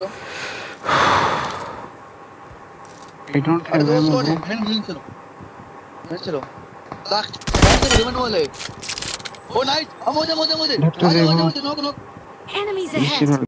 I don't have ammo. Hand chalo. Hand chalo. Back. Back to the wale. Oh night. Amo ja, amo ja, amo ja. Knock knock knock. Enemies ahead.